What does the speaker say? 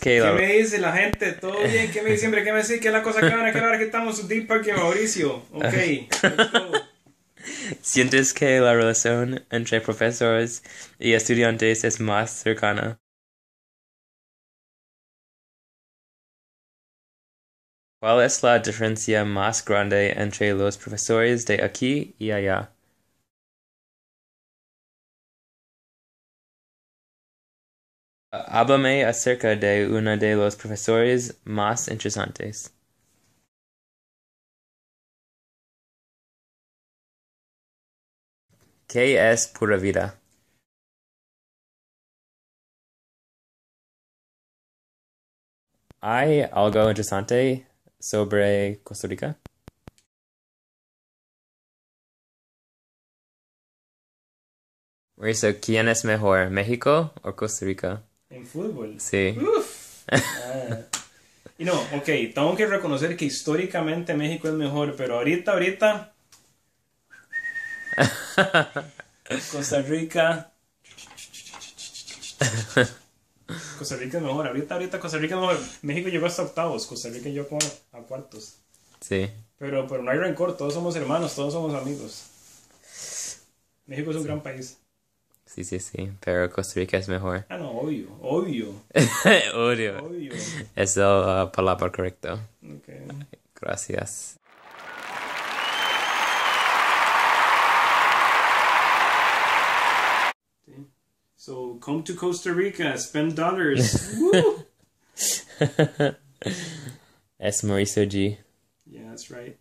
¿Qué la... me dice la gente? ¿Todo bien? ¿Qué me dice siempre? ¿Qué me dice? ¿Qué es la cosa que quedar? Que estamos un deep park Mauricio. Ok. ¿Sientes que la relación entre profesores y estudiantes es más cercana? ¿Cuál es la diferencia más grande entre los profesores de aquí y allá? Háblame acerca de uno de los profesores más interesantes. ¿Qué es pura vida? ¿Hay algo interesante sobre Costa Rica? ¿quién es mejor, México o Costa Rica? Fútbol. Sí. Uf. Ah. Y no, ok, tengo que reconocer que históricamente México es mejor, pero ahorita, ahorita. Costa Rica. Costa Rica es mejor, ahorita, ahorita Costa Rica es mejor. México llegó hasta octavos, Costa Rica llegó a cuartos. Sí. Pero, pero no hay rencor, todos somos hermanos, todos somos amigos. México es un gran país. Sí, sí, sí, pero Costa Rica es mejor. Ah, no, obvio, obvio, Odio. obvio. Es la uh, palabra correcta. Okay. Gracias. So come to Costa Rica, spend dollars. Woo! es Mauricio G. Yeah, that's right.